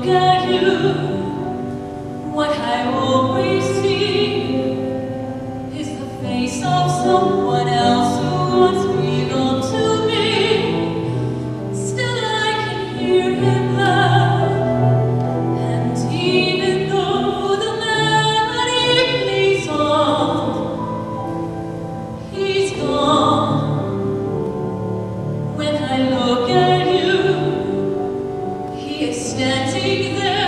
look at you. Standing there.